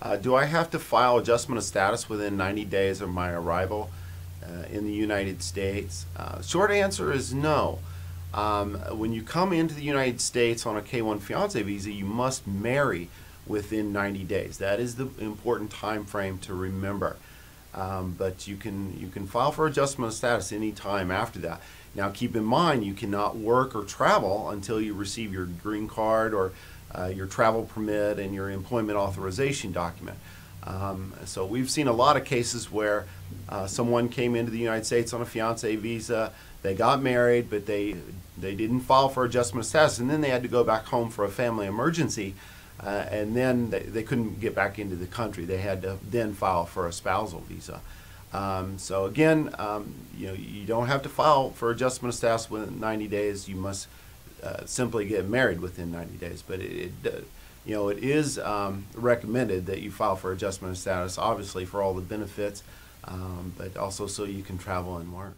Uh, do I have to file adjustment of status within 90 days of my arrival uh, in the United States? Uh, short answer is no. Um, when you come into the United States on a K-1 fiance visa, you must marry within 90 days. That is the important time frame to remember. Um, but you can you can file for adjustment of status any time after that. Now, keep in mind you cannot work or travel until you receive your green card or uh, your travel permit and your employment authorization document. Um, so we've seen a lot of cases where uh, someone came into the United States on a fiance visa, they got married, but they they didn't file for adjustment of status, and then they had to go back home for a family emergency, uh, and then they, they couldn't get back into the country. They had to then file for a spousal visa. Um, so again, um, you know, you don't have to file for adjustment of status within 90 days. You must uh, simply get married within 90 days. But it, it uh, you know, it is um, recommended that you file for adjustment of status, obviously for all the benefits, um, but also so you can travel and work.